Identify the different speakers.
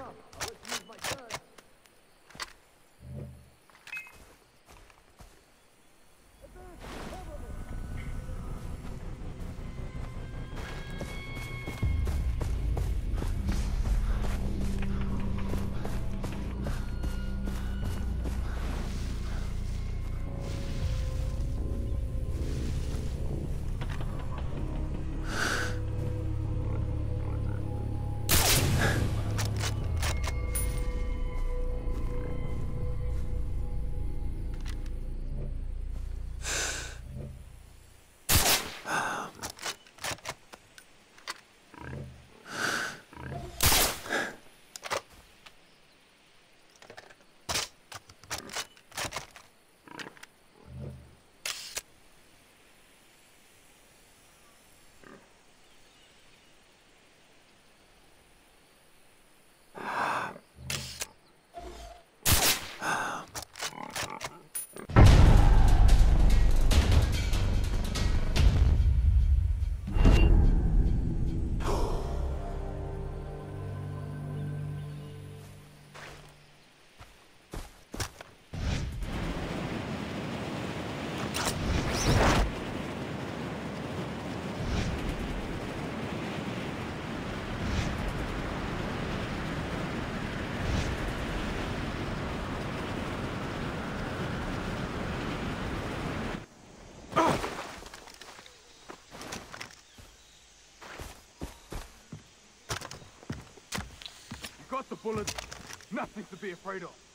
Speaker 1: up. Got the bullets. Nothing to be afraid of.